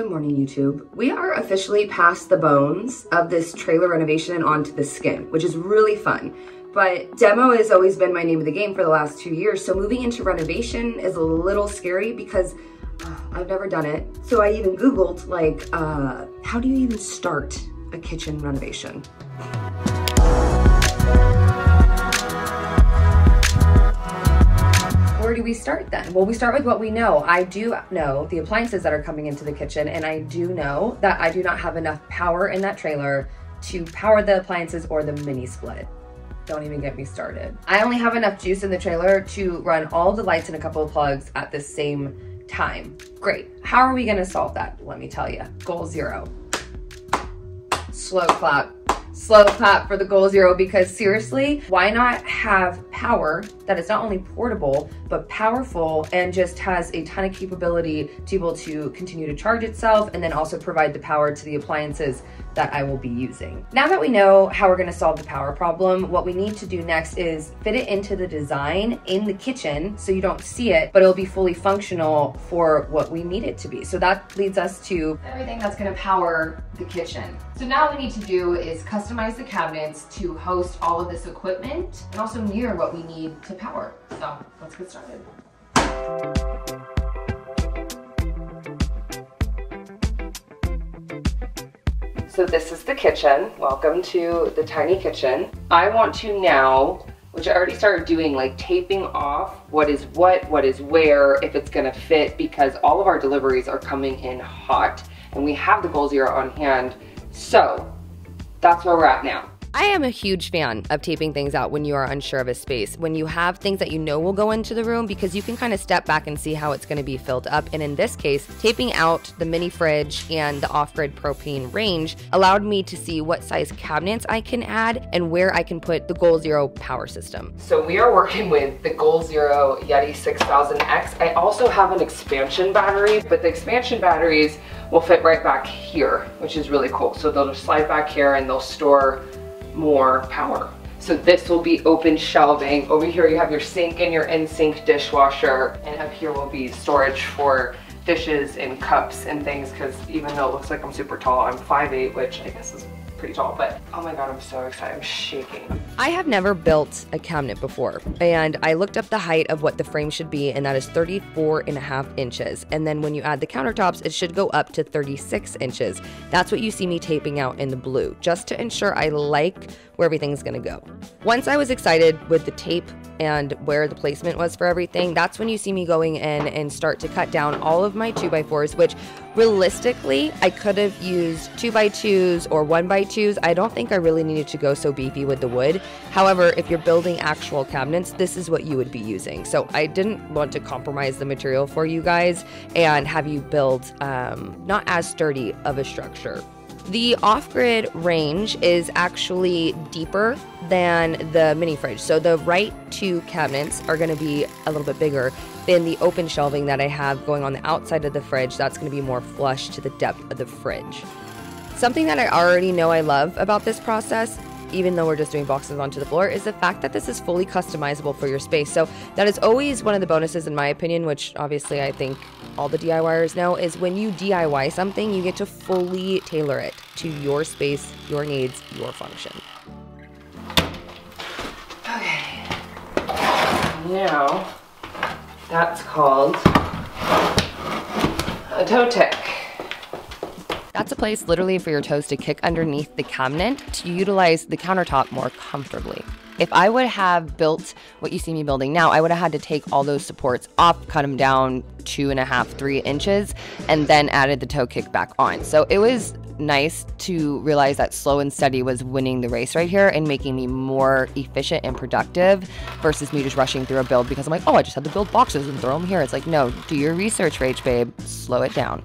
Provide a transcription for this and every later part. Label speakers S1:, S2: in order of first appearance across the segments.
S1: Good morning, YouTube. We are officially past the bones of this trailer renovation and onto the skin, which is really fun. But demo has always been my name of the game for the last two years, so moving into renovation is a little scary because uh, I've never done it. So I even Googled, like, uh, how do you even start a kitchen renovation? Do we start then? Well, we start with what we know. I do know the appliances that are coming into the kitchen, and I do know that I do not have enough power in that trailer to power the appliances or the mini split. Don't even get me started. I only have enough juice in the trailer to run all the lights and a couple of plugs at the same time. Great. How are we gonna solve that? Let me tell you. Goal zero. Slow clap slow clap for the goal zero because seriously, why not have power that is not only portable, but powerful and just has a ton of capability to be able to continue to charge itself and then also provide the power to the appliances that I will be using. Now that we know how we're gonna solve the power problem, what we need to do next is fit it into the design in the kitchen so you don't see it, but it'll be fully functional for what we need it to be. So that leads us to everything that's gonna power the kitchen. So now we need to do is customize the cabinets to host all of this equipment and also mirror what we need to power. So let's get started. So this is the kitchen. Welcome to the tiny kitchen. I want to now, which I already started doing, like taping off what is what, what is where, if it's gonna fit, because all of our deliveries are coming in hot and we have the Goal Zero on hand. So that's where we're at now.
S2: I am a huge fan of taping things out when you are unsure of a space, when you have things that you know will go into the room because you can kind of step back and see how it's going to be filled up. And in this case, taping out the mini fridge and the off grid propane range allowed me to see what size cabinets I can add and where I can put the Goal Zero power system.
S1: So we are working with the Goal Zero Yeti 6000X. I also have an expansion battery, but the expansion batteries will fit right back here, which is really cool. So they'll just slide back here and they'll store more power. So this will be open shelving. Over here you have your sink and your in-sink dishwasher. And up here will be storage for dishes and cups and things because even though it looks like I'm super tall, I'm 5'8", which I guess is pretty tall, but oh my god, I'm so excited. I'm shaking.
S2: I have never built a cabinet before, and I looked up the height of what the frame should be, and that is 34 and a half inches. And then when you add the countertops, it should go up to 36 inches. That's what you see me taping out in the blue, just to ensure I like where everything's gonna go. Once I was excited with the tape and where the placement was for everything, that's when you see me going in and start to cut down all of my 2x4s, which realistically, I could have used 2x2s or 1x2s. I don't think I really needed to go so beefy with the wood. However, if you're building actual cabinets, this is what you would be using. So I didn't want to compromise the material for you guys and have you build um, not as sturdy of a structure. The off grid range is actually deeper than the mini fridge. So the right two cabinets are going to be a little bit bigger than the open shelving that I have going on the outside of the fridge. That's going to be more flush to the depth of the fridge. Something that I already know I love about this process even though we're just doing boxes onto the floor, is the fact that this is fully customizable for your space. So that is always one of the bonuses in my opinion, which obviously I think all the DIYers know, is when you DIY something, you get to fully tailor it to your space, your needs, your function.
S1: Okay. Now, that's called a toe kick.
S2: That's a place literally for your toes to kick underneath the cabinet to utilize the countertop more comfortably. If I would have built what you see me building now, I would have had to take all those supports off, cut them down two and a half, three inches, and then added the toe kick back on. So it was nice to realize that slow and steady was winning the race right here and making me more efficient and productive versus me just rushing through a build because I'm like, oh, I just had to build boxes and throw them here. It's like, no, do your research, Rage babe. Slow it down.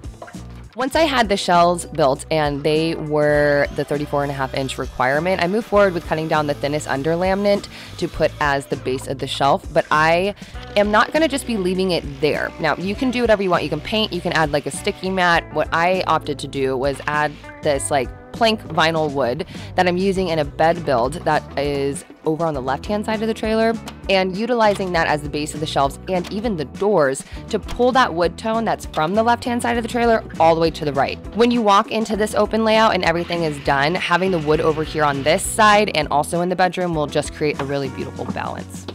S2: Once I had the shells built and they were the 34 and a half inch requirement, I moved forward with cutting down the thinnest under laminate to put as the base of the shelf, but I am not gonna just be leaving it there. Now, you can do whatever you want. You can paint, you can add like a sticky mat. What I opted to do was add this like plank vinyl wood that I'm using in a bed build that is over on the left hand side of the trailer and utilizing that as the base of the shelves and even the doors to pull that wood tone that's from the left hand side of the trailer all the way to the right. When you walk into this open layout and everything is done, having the wood over here on this side and also in the bedroom will just create a really beautiful balance.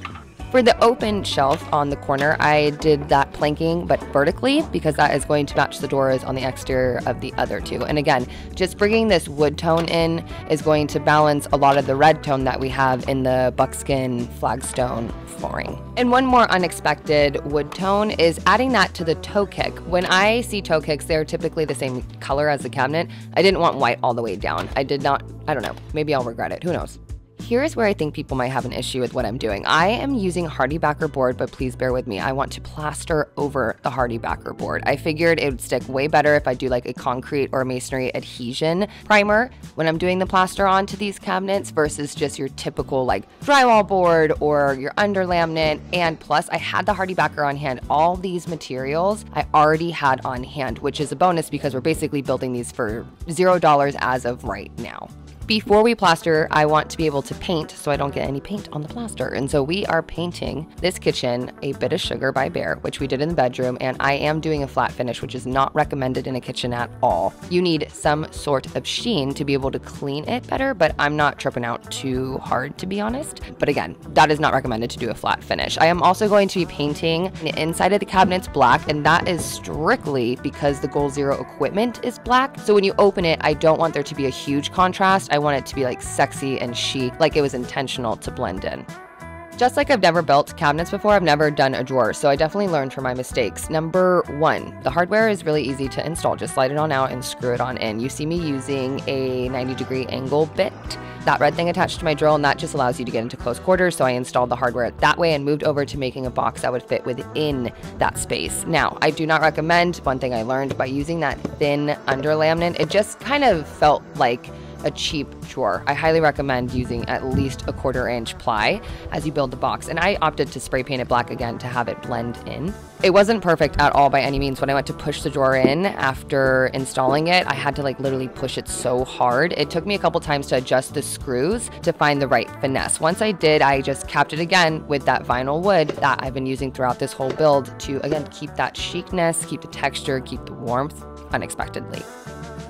S2: For the open shelf on the corner, I did that planking but vertically because that is going to match the doors on the exterior of the other two. And again, just bringing this wood tone in is going to balance a lot of the red tone that we have in the buckskin flagstone flooring. And one more unexpected wood tone is adding that to the toe kick. When I see toe kicks, they're typically the same color as the cabinet. I didn't want white all the way down. I did not, I don't know, maybe I'll regret it, who knows. Here's where I think people might have an issue with what I'm doing. I am using HardieBacker board, but please bear with me. I want to plaster over the HardieBacker board. I figured it would stick way better if I do like a concrete or masonry adhesion primer when I'm doing the plaster onto these cabinets versus just your typical like drywall board or your under laminate. And plus, I had the HardieBacker on hand. All these materials I already had on hand, which is a bonus because we're basically building these for zero dollars as of right now. Before we plaster, I want to be able to paint so I don't get any paint on the plaster. And so we are painting this kitchen a bit of sugar by Behr, which we did in the bedroom. And I am doing a flat finish, which is not recommended in a kitchen at all. You need some sort of sheen to be able to clean it better, but I'm not tripping out too hard to be honest. But again, that is not recommended to do a flat finish. I am also going to be painting the inside of the cabinets black, and that is strictly because the Goal Zero equipment is black. So when you open it, I don't want there to be a huge contrast. I want it to be like sexy and chic, like it was intentional to blend in. Just like I've never built cabinets before, I've never done a drawer, so I definitely learned from my mistakes. Number one, the hardware is really easy to install. Just slide it on out and screw it on in. You see me using a 90 degree angle bit, that red thing attached to my drill, and that just allows you to get into close quarters. So I installed the hardware that way and moved over to making a box that would fit within that space. Now, I do not recommend, one thing I learned by using that thin under laminate, it just kind of felt like a cheap drawer. I highly recommend using at least a quarter inch ply as you build the box. And I opted to spray paint it black again to have it blend in. It wasn't perfect at all by any means. When I went to push the drawer in after installing it, I had to like literally push it so hard. It took me a couple times to adjust the screws to find the right finesse. Once I did, I just capped it again with that vinyl wood that I've been using throughout this whole build to again keep that chicness, keep the texture, keep the warmth unexpectedly.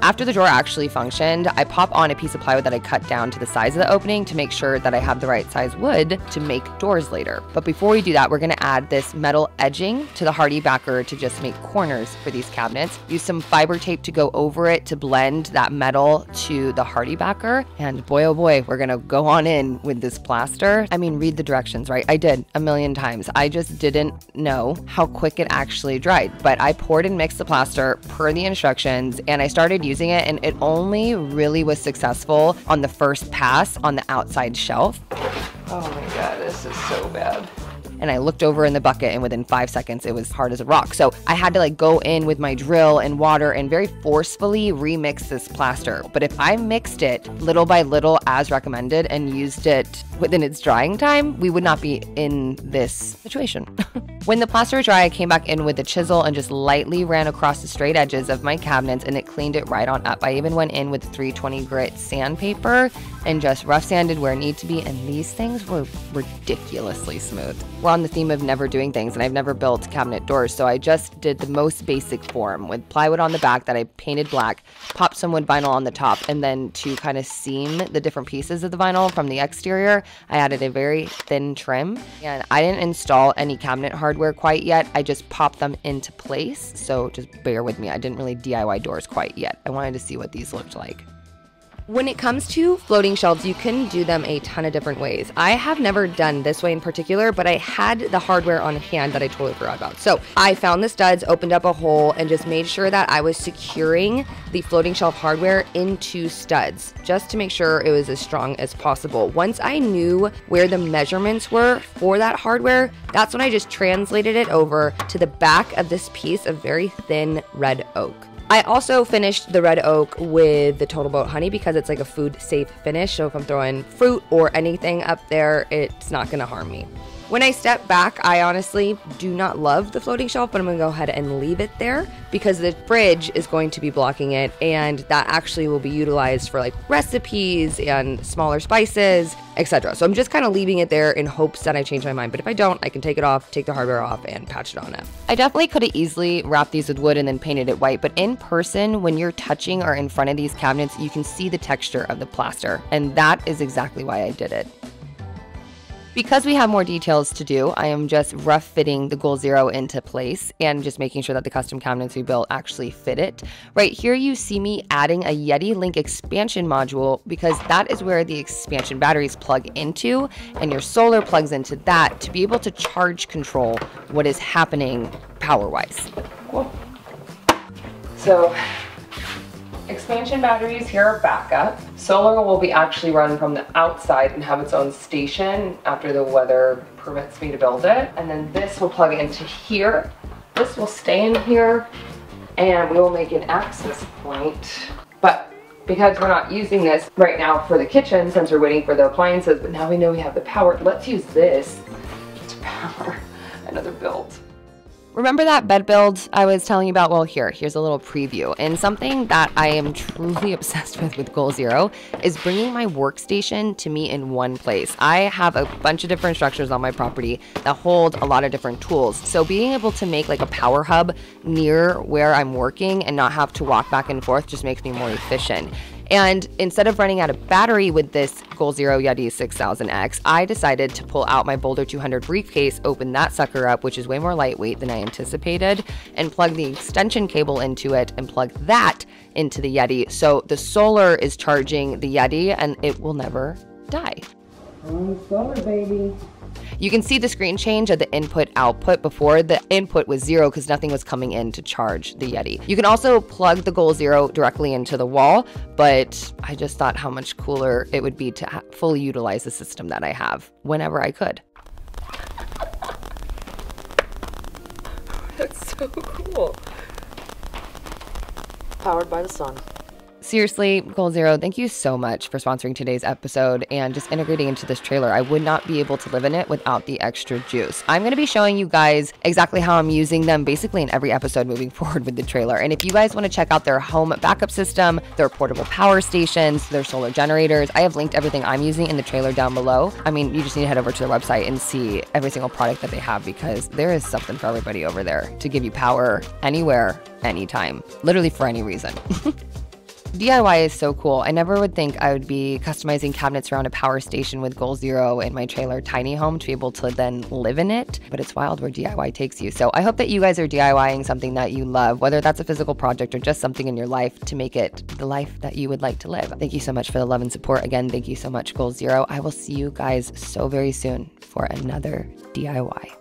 S2: After the drawer actually functioned, I pop on a piece of plywood that I cut down to the size of the opening to make sure that I have the right size wood to make doors later. But before we do that, we're gonna add this metal edging to the HardieBacker to just make corners for these cabinets. Use some fiber tape to go over it to blend that metal to the HardieBacker. And boy, oh boy, we're gonna go on in with this plaster. I mean, read the directions, right? I did a million times. I just didn't know how quick it actually dried. But I poured and mixed the plaster per the instructions and I started using it, and it only really was successful on the first pass on the outside shelf. Oh my god, this is so bad and I looked over in the bucket and within five seconds it was hard as a rock. So I had to like go in with my drill and water and very forcefully remix this plaster. But if I mixed it little by little as recommended and used it within its drying time, we would not be in this situation. when the plaster dry, I came back in with a chisel and just lightly ran across the straight edges of my cabinets and it cleaned it right on up. I even went in with 320 grit sandpaper and just rough sanded where it needed to be, and these things were ridiculously smooth. We're on the theme of never doing things, and I've never built cabinet doors, so I just did the most basic form with plywood on the back that I painted black, popped some wood vinyl on the top, and then to kind of seam the different pieces of the vinyl from the exterior, I added a very thin trim. And I didn't install any cabinet hardware quite yet, I just popped them into place, so just bear with me. I didn't really DIY doors quite yet. I wanted to see what these looked like. When it comes to floating shelves, you can do them a ton of different ways. I have never done this way in particular, but I had the hardware on hand that I totally forgot about. So I found the studs, opened up a hole, and just made sure that I was securing the floating shelf hardware into studs just to make sure it was as strong as possible. Once I knew where the measurements were for that hardware, that's when I just translated it over to the back of this piece of very thin red oak. I also finished the red oak with the Total Boat Honey because it's like a food safe finish. So if I'm throwing fruit or anything up there, it's not gonna harm me. When I step back, I honestly do not love the floating shelf, but I'm gonna go ahead and leave it there because the fridge is going to be blocking it and that actually will be utilized for like recipes and smaller spices, etc. So I'm just kind of leaving it there in hopes that I change my mind. But if I don't, I can take it off, take the hardware off, and patch it on up. I definitely could have easily wrapped these with wood and then painted it white, but in person, when you're touching or in front of these cabinets, you can see the texture of the plaster. And that is exactly why I did it. Because we have more details to do, I am just rough fitting the Goal Zero into place and just making sure that the custom cabinets we built actually fit it. Right here you see me adding a Yeti Link expansion module because that is where the expansion batteries plug into and your solar plugs into that to be able to charge control what is happening power-wise. Cool. So Expansion batteries here are backup. Solar will be actually run from the outside and have its own station after the weather permits me to build it. And then this will plug into here. This will stay in here and we will make an access point. But because we're not using this right now for the kitchen since we're waiting for the appliances, but now we know we have the power, let's use this to power another build. Remember that bed build I was telling you about? Well, here, here's a little preview. And something that I am truly obsessed with with Goal Zero is bringing my workstation to me in one place. I have a bunch of different structures on my property that hold a lot of different tools. So being able to make like a power hub near where I'm working and not have to walk back and forth just makes me more efficient. And instead of running out of battery with this Goal Zero Yeti 6000X, I decided to pull out my Boulder 200 briefcase, open that sucker up, which is way more lightweight than I anticipated, and plug the extension cable into it and plug that into the Yeti. So the solar is charging the Yeti and it will never die.
S1: Solar, baby.
S2: You can see the screen change of the input output before the input was zero because nothing was coming in to charge the Yeti. You can also plug the Goal Zero directly into the wall, but I just thought how much cooler it would be to fully utilize the system that I have whenever I could.
S1: That's so cool. Powered by the sun.
S2: Seriously, Goal Zero, thank you so much for sponsoring today's episode and just integrating into this trailer. I would not be able to live in it without the extra juice. I'm going to be showing you guys exactly how I'm using them basically in every episode moving forward with the trailer. And if you guys want to check out their home backup system, their portable power stations, their solar generators, I have linked everything I'm using in the trailer down below. I mean, you just need to head over to their website and see every single product that they have because there is something for everybody over there to give you power anywhere, anytime, literally for any reason. DIY is so cool. I never would think I would be customizing cabinets around a power station with Goal Zero in my trailer tiny home to be able to then live in it. But it's wild where DIY takes you. So I hope that you guys are DIYing something that you love, whether that's a physical project or just something in your life to make it the life that you would like to live. Thank you so much for the love and support. Again, thank you so much, Goal Zero. I will see you guys so very soon for another DIY.